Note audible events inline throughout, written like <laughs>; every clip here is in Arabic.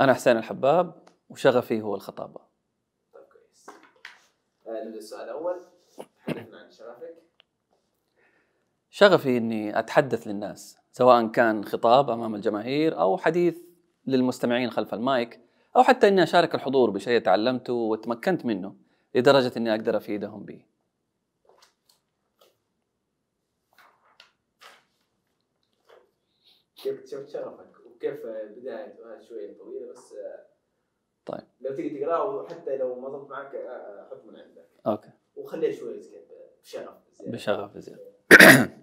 أنا حسين الحباب وشغفي هو الخطابة. طيب كويس. آه، نبدأ السؤال حدثنا عن شغفك. شغفي أني أتحدث للناس سواء كان خطاب أمام الجماهير أو حديث للمستمعين خلف المايك أو حتى أني أشارك الحضور بشيء تعلمته وتمكنت منه لدرجة أني أقدر أفيدهم به. كيف اكتشفت شغفك؟ وكيف بدايته هذه شوية طويلة بس طيب. لو تيجي تقراه وحتى لو ما ضبط معك حط من عندك أوكي وخليه شوية كذا بشغف زيادة. بشغف زيادة <clears throat>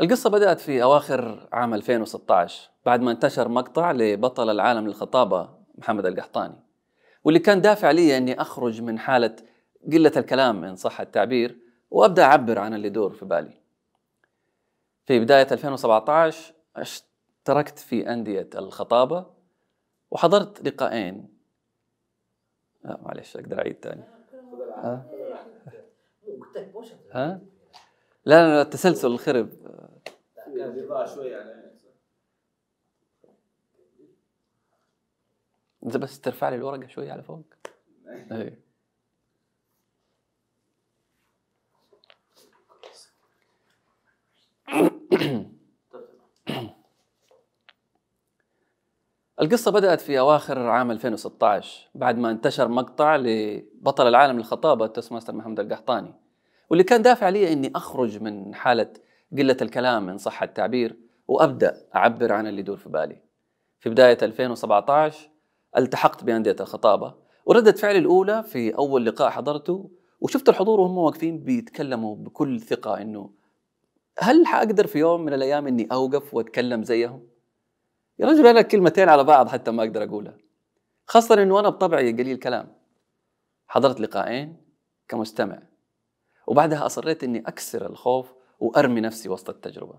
القصة بدأت في أواخر عام 2016 بعد ما انتشر مقطع لبطل العالم للخطابة محمد القحطاني واللي كان دافع لي أني أخرج من حالة قلة الكلام إن صح التعبير وأبدأ أعبر عن اللي يدور في بالي في بداية 2017 اشتركت في أندية الخطابة وحضرت لقاءين. لا معلش أقدر أعيد تاني. ها؟ لا لا التسلسل الخرب انت بس ترفع لي الورقة شوية على فوق. اي القصة بدأت في أواخر عام 2016 بعد ما انتشر مقطع لبطل العالم للخطابة توست ماستر محمد القحطاني واللي كان دافع لي إني أخرج من حالة قلة الكلام إن صح التعبير وأبدأ أعبر عن اللي يدور في بالي في بداية 2017 التحقت بأندية الخطابة وردة فعلي الأولى في أول لقاء حضرته وشفت الحضور وهم واقفين بيتكلموا بكل ثقة إنه هل حأقدر في يوم من الأيام إني أوقف وأتكلم زيهم؟ يا رجل أنا كلمتين على بعض حتى ما أقدر أقولها. خاصة إنه أنا بطبعي قليل كلام. حضرت لقاءين كمستمع. وبعدها أصريت إني أكسر الخوف وأرمي نفسي وسط التجربة.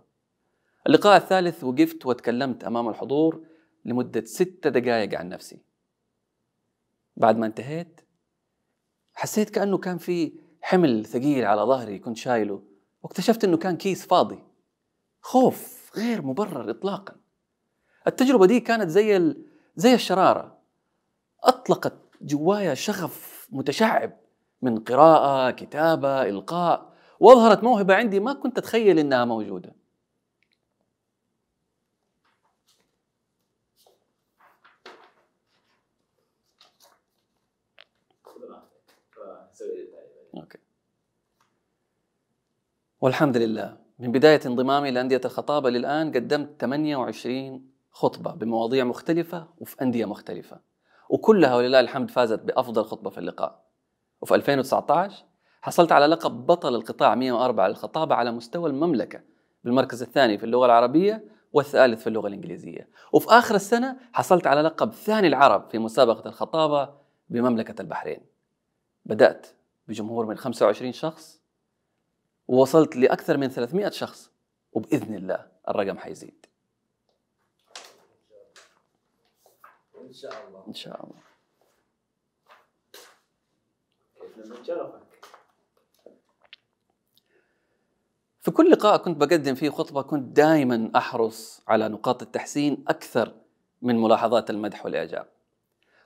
اللقاء الثالث وقفت وتكلمت أمام الحضور لمدة ستة دقائق عن نفسي. بعد ما انتهيت حسيت كأنه كان في حمل ثقيل على ظهري كنت شايله واكتشفت أنه كان كيس فاضي. خوف غير مبرر إطلاقا. التجربة دي كانت زي ال... زي الشرارة أطلقت جوايا شغف متشعب من قراءة كتابة إلقاء وأظهرت موهبة عندي ما كنت لي التعليم. أوكي. والحمد لله من بداية انضمامي لأندية الخطابة للآن قدمت 28 خطبة بمواضيع مختلفة وفي أندية مختلفة. وكلها ولله الحمد فازت بأفضل خطبة في اللقاء. وفي 2019 حصلت على لقب بطل القطاع 104 للخطابة على مستوى المملكة بالمركز الثاني في اللغة العربية والثالث في اللغة الإنجليزية. وفي آخر السنة حصلت على لقب ثاني العرب في مسابقة الخطابة بمملكة البحرين. بدأت بجمهور من 25 شخص ووصلت لأكثر من 300 شخص وبإذن الله الرقم حيزيد ان شاء الله. إن شاء الله. كيف من شغفك في كل لقاء كنت بقدم فيه خطبة كنت دائما أحرص على نقاط التحسين أكثر من ملاحظات المدح والإعجاب.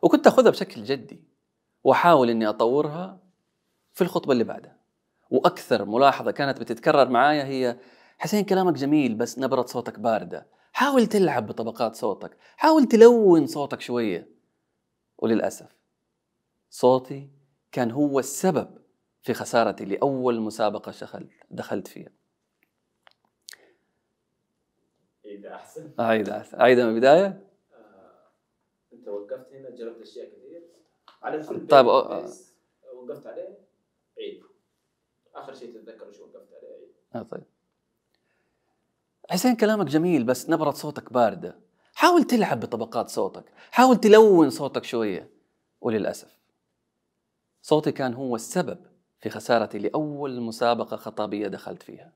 وكنت أخذها بشكل جدي وأحاول أني أطورها في الخطبة اللي بعدها. وأكثر ملاحظة كانت بتتكرر معايا هي حسين كلامك جميل بس نبرة صوتك باردة. حاول تلعب بطبقات صوتك حاول تلون صوتك شوية. وللأسف صوتي كان هو السبب في خسارتي لأول مسابقة دخلت دخلت فيها. إذا أحسن. أعيد أعيد من البداية. آه، أنت وقفت هنا جربت أشياء كثير. على كل طيب، وقفت عليه عيد. آخر شيء تتذكر وش وقفت عليه؟ عيد. آه طيب. حسين كلامك جميل بس نبرة صوتك باردة. حاول تلعب بطبقات صوتك. حاول تلون صوتك شوية. وللأسف صوتي كان هو السبب في خسارتي لأول مسابقة خطابية دخلت فيها.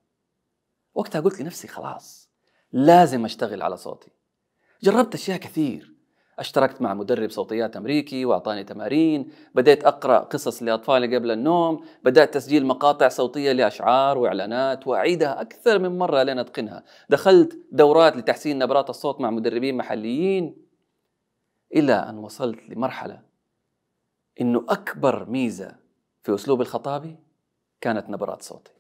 وقتها قلت لنفسي خلاص لازم أشتغل على صوتي. جربت أشياء كثير. أشتركت مع مدرب صوتيات أمريكي وأعطاني تمارين، بديت أقرأ قصص لأطفالي قبل النوم، بدأت تسجيل مقاطع صوتية لأشعار وإعلانات وأعيدها أكثر من مرة لين أتقنها، دخلت دورات لتحسين نبرات الصوت مع مدربين محليين إلى أن وصلت لمرحلة إنه أكبر ميزة في أسلوب الخطابي كانت نبرات صوتي.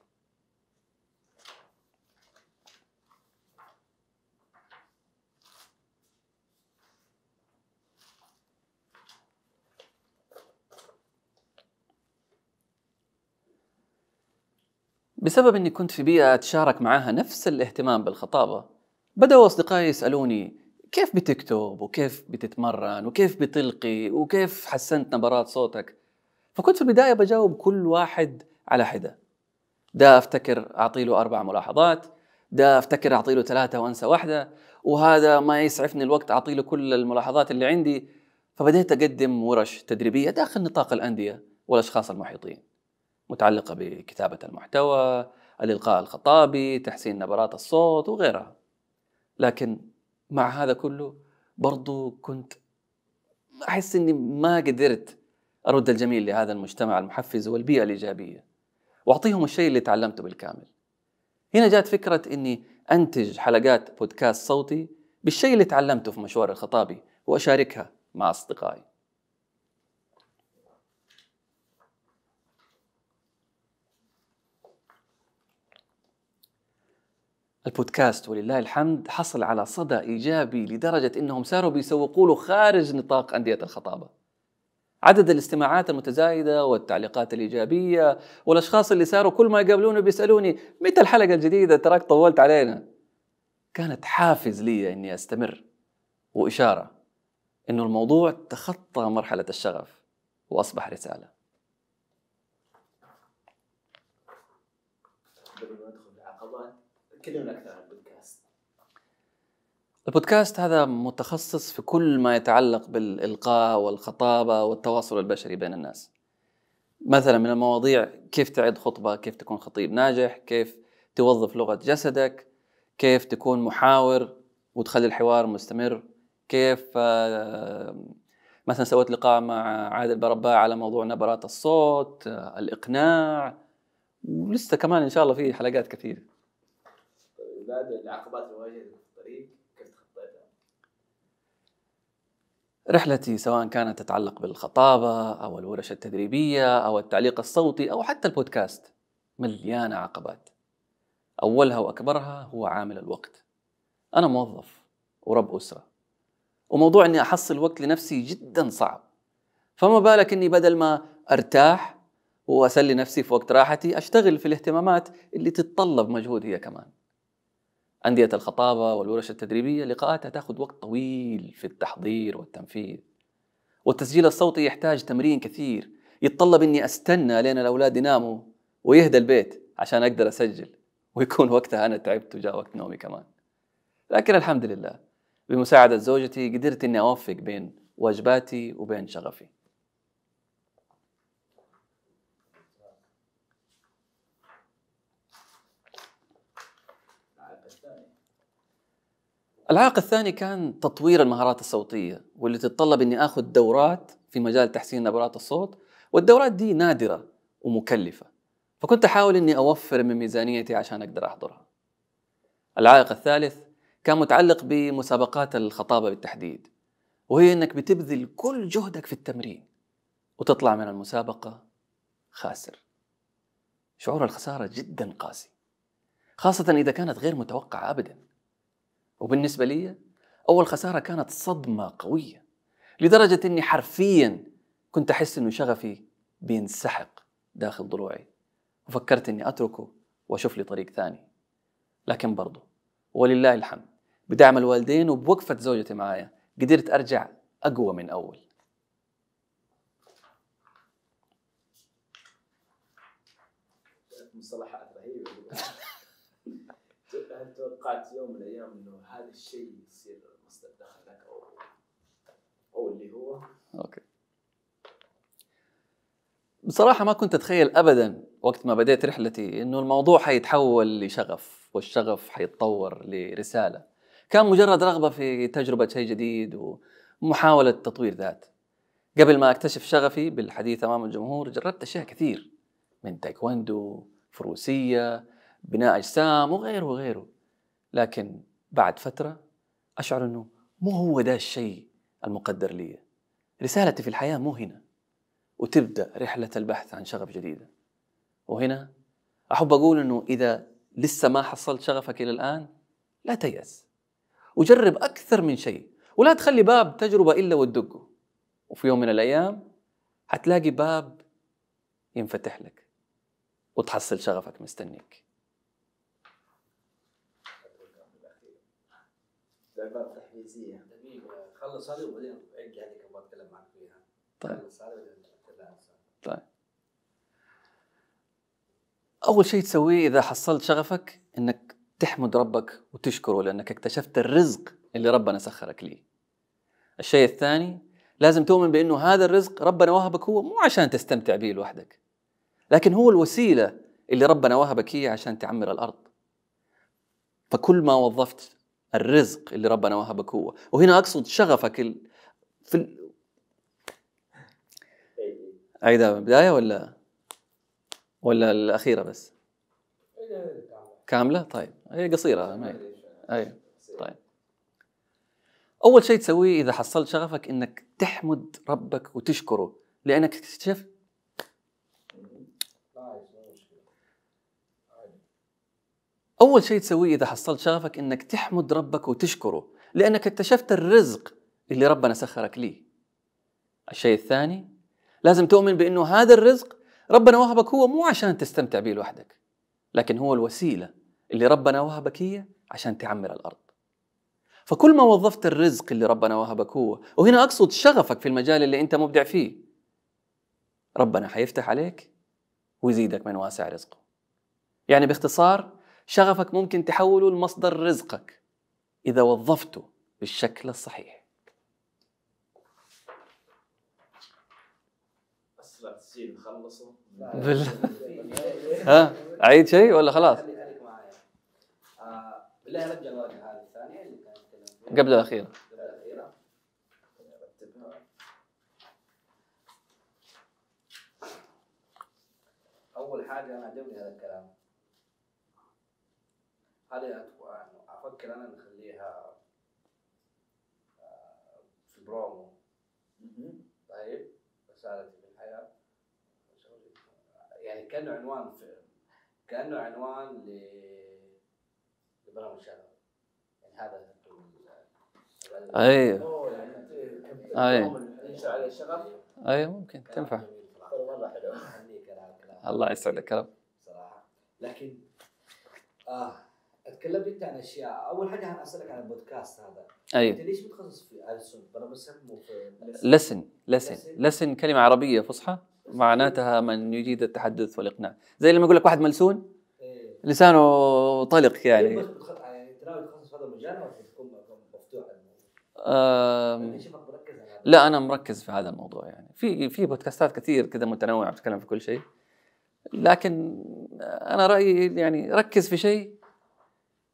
بسبب إني كنت في بيئة أتشارك معها نفس الاهتمام بالخطابة. بدأوا أصدقائي يسألوني كيف بتكتب وكيف بتتمرن وكيف بتلقي وكيف حسنت نبرات صوتك؟ فكنت في البداية بجاوب كل واحد على حدة. ده أفتكر أعطي له أربع ملاحظات ده أفتكر أعطي له ثلاثة وأنسى واحدة وهذا ما يسعفني الوقت أعطي له كل الملاحظات اللي عندي. فبديت أقدم ورش تدريبية داخل نطاق الأندية والأشخاص المحيطين. متعلقة بكتابة المحتوى الإلقاء الخطابي تحسين نبرات الصوت وغيرها. لكن مع هذا كله برضو كنت أحس أني ما قدرت أرد الجميل لهذا المجتمع المحفز والبيئة الإيجابية وأعطيهم الشيء اللي تعلمته بالكامل. هنا جات فكرة أني أنتج حلقات بودكاست صوتي بالشيء اللي تعلمته في مشوار الخطابي وأشاركها مع أصدقائي. البودكاست ولله الحمد حصل على صدى إيجابي لدرجة إنهم صاروا بيسوقوا له خارج نطاق أندية الخطابة. عدد الاستماعات المتزايدة والتعليقات الإيجابية والأشخاص اللي صاروا كل ما يقابلوني بيسألوني متى الحلقة الجديدة تراك طولت علينا. كانت حافز لي إني أستمر وإشارة إنه الموضوع تخطى مرحلة الشغف وأصبح رسالة. كلمنا أكثر عن البودكاست. البودكاست هذا متخصص في كل ما يتعلق بالإلقاء والخطابة والتواصل البشري بين الناس. مثلا من المواضيع كيف تعد خطبة كيف تكون خطيب ناجح كيف توظف لغة جسدك كيف تكون محاور وتخلي الحوار مستمر كيف آه، مثلا سويت لقاء مع عادل برباع على موضوع نبرات الصوت آه، الإقناع. ولسه كمان إن شاء الله في حلقات كثير بعد العقبات اللي واجهتك في الطريق كيف تخطيتها؟ رحلتي سواء كانت تتعلق بالخطابة أو الورش التدريبية أو التعليق الصوتي أو حتى البودكاست مليانة عقبات. أولها وأكبرها هو عامل الوقت. أنا موظف ورب أسرة. وموضوع أني أحصل وقت لنفسي جدا صعب. فما بالك أني بدل ما أرتاح وأسلي نفسي في وقت راحتي أشتغل في الاهتمامات اللي تتطلب مجهود هي كمان. أندية الخطابة والورش التدريبية لقاءاتها تأخذ وقت طويل في التحضير والتنفيذ. والتسجيل الصوتي يحتاج تمرين كثير. يتطلب إني أستنى لين الأولاد يناموا ويهدى البيت عشان أقدر أسجل ويكون وقتها أنا تعبت وجاء وقت نومي كمان. لكن الحمد لله بمساعدة زوجتي قدرت إني أوفق بين واجباتي وبين شغفي. العائق الثاني كان تطوير المهارات الصوتية واللي تتطلب إني آخذ دورات في مجال تحسين نبرات الصوت والدورات دي نادرة ومكلفة فكنت أحاول إني أوفر من ميزانيتي عشان أقدر أحضرها. العائق الثالث كان متعلق بمسابقات الخطابة بالتحديد وهي إنك بتبذل كل جهدك في التمرين وتطلع من المسابقة خاسر. شعور الخسارة جدا قاسي خاصة إذا كانت غير متوقعة أبدا وبالنسبة لي أول خسارة كانت صدمة قوية لدرجة أني حرفيا كنت أحس أنه شغفي بينسحق داخل ضلوعي وفكرت أني أتركه وأشوف لي طريق ثاني. لكن برضه ولله الحمد بدعم الوالدين وبوقفة زوجتي معايا قدرت أرجع أقوى من أول. مصطلحات رهيبه هل توقعت يوم من الأيام إنه هذا الشيء يصير مصدر دخل لك أو أو اللي هو. أوكي. بصراحة ما كنت أتخيل أبدا وقت ما بديت رحلتي إنه الموضوع حيتحول لشغف والشغف حيتطور لرسالة. كان مجرد رغبة في تجربة شيء جديد و... محاولة تطوير ذات. قبل ما أكتشف شغفي بالحديث أمام الجمهور جربت أشياء كثير من تايكوندو فروسية بناء أجسام وغيره وغيره. لكن بعد فترة أشعر أنه مو هو ده الشيء المقدر لي. رسالتي في الحياة مو هنا. وتبدأ رحلة البحث عن شغف جديدة وهنا أحب أقول أنه إذا لسه ما حصلت شغفك إلى الآن لا تيأس. وجرب أكثر من شيء. ولا تخلي باب تجربة إلا وتدقه وفي يوم من الأيام حتلاقي باب ينفتح لك. وتحصل شغفك مستنيك. العبارة تحفيزية دقيقة خلص هذه وبعدين عندي هذيك أبغى أتكلم معك فيها طيب. خلص هذه وبعدين نتكلم عنها. طيب أول شيء تسويه إذا حصلت شغفك إنك تحمد ربك وتشكره لأنك اكتشفت الرزق اللي ربنا سخرك ليه. الشيء الثاني لازم تؤمن بأنه هذا الرزق ربنا وهبك هو مو عشان تستمتع به لوحدك لكن هو الوسيلة اللي ربنا وهبك هي عشان تعمر الأرض. فكل ما وظفت الرزق اللي ربنا وهبك هو وهنا أقصد شغفك ال... في ال... من البداية ولا ولا الأخيرة بس؟ كاملة؟ طيب هي قصيرة ما. أيوة طيب أول شيء تسويه إذا حصلت شغفك إنك تحمد ربك وتشكره لأنك اكتشفت أول شيء تسويه إذا حصلت شغفك إنك تحمد ربك وتشكره لأنك اكتشفت الرزق اللي ربنا سخرك ليه. الشيء الثاني لازم تؤمن بأنه هذا الرزق ربنا وهبك هو مو عشان تستمتع به لوحدك لكن هو الوسيلة اللي ربنا وهبك هي عشان تعمر الأرض. فكل ما وظفت الرزق اللي ربنا وهبك هو وهنا أقصد شغفك في المجال اللي أنت مبدع فيه ربنا حيفتح عليك ويزيدك من واسع رزقه. يعني باختصار شغفك ممكن تحوله لمصدر رزقك إذا وظفته بالشكل الصحيح. <laughs> ها؟ أعيد شيء ولا خلاص؟ آه، بالله رجع الورقه هذه الثانية اللي كانت قبل الأخيرة. قبل الأخيرة. أول حاجة أنا عجبني هذا الكلام. هذه أت- أفكر أنا نخليها آه، في برومو. طيب رسالتي في الحياة. يعني كأنه عنوان في كأنه عنوان ل لبرامج شغف يعني هذا عليه شغف أي ممكن. كلام تنفع. مرة حلو. الله يسعدك يا رب. صراحة. لكن آه اتكلمت أنت عن أشياء. أول حاجة أنا أسألك عن البودكاست هذا. أنت أي ليش متخصص في ألسن أنا بسمه في لسن لسن. لسن. كلمة عربية فصحى معناتها من يجيد التحدث والإقناع. زي لما يقول لك واحد ملسون إيه. لسانه طلق يعني. يعني أنت في هذا المجال ولا تكون مفتوح لا أنا مركز في هذا الموضوع يعني. في في بودكاستات كثير كذا متنوعة بتتكلم في كل شيء. لكن أنا رأيي يعني ركز في شيء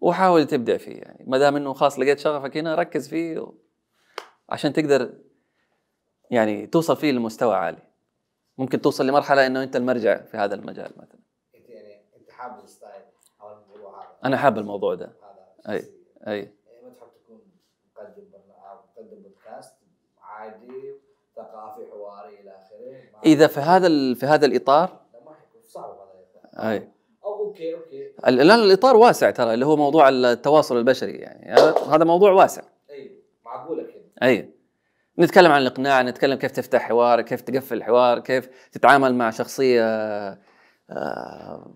وحاول تبدع فيه يعني. ما دام إنه خلاص لقيت شغفك هنا ركز فيه و- عشان تقدر يعني توصل فيه لمستوى عالي. ممكن توصل لمرحلة إنه أنت المرجع في هذا المجال مثلا. أنت يعني أنت حابب الستايل أو الموضوع هذا؟ أنا حاب الموضوع ده. هذا أي. شخصية. أي. يعني ما تحب تكون مقدم برنامج مقدم بودكاست؟ عادي ثقافي حواري إلى آخره. إذا في هذا ال- في هذا الإطار لا ما حيكون صعب هذا أي. أو okay okay. ال- الآن الإطار واسع ترى اللي هو موضوع التواصل البشري يعني. هذا موضوع واسع. اي معقولة كذا اي نتكلم عن الإقناع نتكلم كيف تفتح حوار كيف تقفل الحوار كيف تتعامل مع شخصية آه،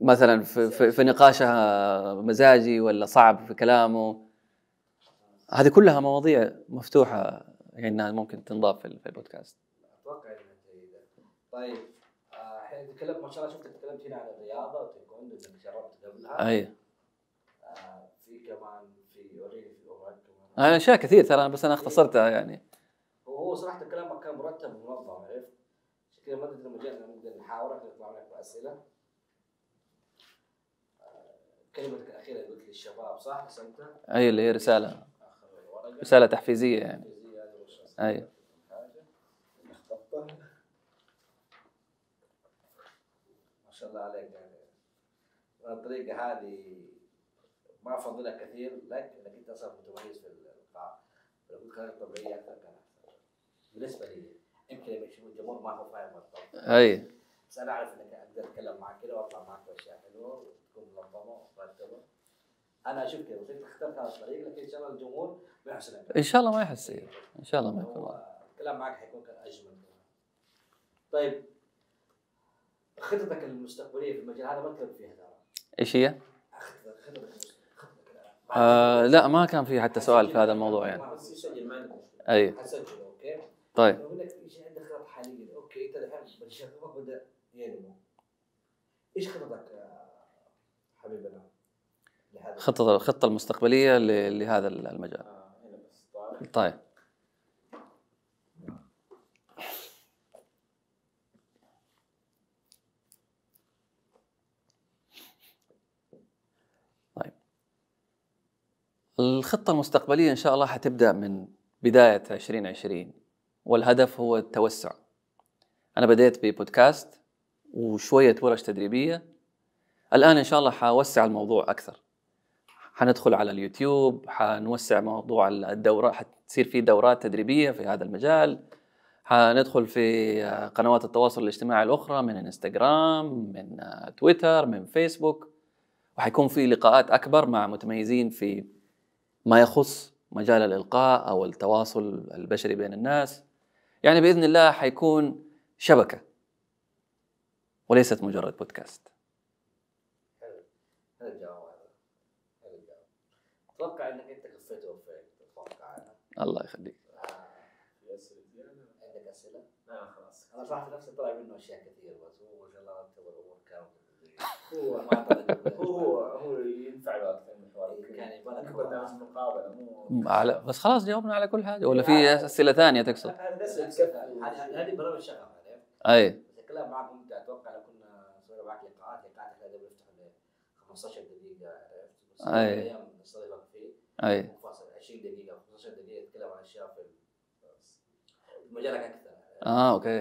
مثلا في, في, في نقاشها مزاجي ولا صعب في كلامه. هذه كلها مواضيع مفتوحة يعني ممكن تنضاف في في البودكاست. أتوقع إنها جيدة. طيب. الحين تكلمت ما شاء الله شفت تكلمت هنا عن الرياضة وتايكوندو انك جربت قبلها. أي. آه، في كمان في وريني في امهات كمان. أشياء كثير ترى بس أنا اختصرتها يعني. هو صراحة كلامك كان مرتب ومنظم عرفت؟ عشان كذا ما ادري لما جينا نقدر نحاورك نطلع لك بأسئلة. آه، كلمتك الأخيرة قلت للشباب صح؟ رسمتها أي اللي هي رسالة. رسالة تحفيزية يعني. تحفيزية هذه أي حاجة لخبطه ما شاء الله عليك يعني. الطريقة هذه ما افضلها كثير لك إنك أنت أصلا متميز في الالقاء لو كنت خليك طبيعية أكثر كان أحسن. بالنسبة لي يمكن الجمهور ما هو فاهم الطبع أي. بس أنا أعرف إنك أقدر أتكلم معك كذا وأطلع معك بأشياء حلوة وتكون منظمة ومرتبة. أنا أشوف كذا أنت اخترت هذا الطريق لكن إن شاء الله الجمهور بيحسن لك إن شاء الله ما يحس إن شاء الله ما يكون الكلام معك حيكون أجمل. طيب خططك المستقبلية في المجال هذا ما تكلم فيها ترى. إيش هي؟ خططك آه لا ما كان في حتى سؤال في هذا الموضوع يعني. اي okay؟ طيب. إيش عندك خطط حاليا؟ okay أنت الحين شغفك بدا ينمو إيش خططك يا حبيبنا لهذا؟ خطة الخطة المستقبلية لهذا المجال. آه طيب. طيب. الخطة المستقبلية إن شاء الله حتبدأ من بداية 2020 والهدف هو التوسع. أنا بديت ببودكاست وشوية ورش تدريبية. الآن إن شاء الله حوسع الموضوع أكثر. حندخل على اليوتيوب حنوسع موضوع الدورة حتصير في دورات تدريبية في هذا المجال. حندخل في قنوات التواصل الاجتماعي الأخرى من إنستغرام من تويتر من فيسبوك وحيكون في لقاءات أكبر مع متميزين في ما يخص مجال الإلقاء أو التواصل البشري بين الناس. يعني بإذن الله حيكون شبكة وليست مجرد بودكاست. حلو هذا الجواب هذا؟ هذا الجواب؟ أتوقع إنك أنت كفيت ووفيت أتوقع أنا. الله يخليك. آه، في عندك أسئلة؟ لا خلاص. أنا صراحة في نفسي طلع منه أشياء كثير بس هو <laughs> ما شاء الله رتب الأمور كامله هو هو هو ينفع له أكثر. كان يبغى مقابله مو على بس خلاص جاوبنا على كل حاجة. ولا في أسئلة ثانية تقصد؟ هذه برامج أي. بس الكلام معك ممتع. أتوقع لو كنا سوينا معك لقاءات لقاءات إحنا دائما نفتح ل 15 دقيقة. أي. أيام نستضيفك فيه. أي. منفصل 20 دقيقة 15 دقيقة تتكلم عن أشياء في مجالك أكثر. آه أوكي.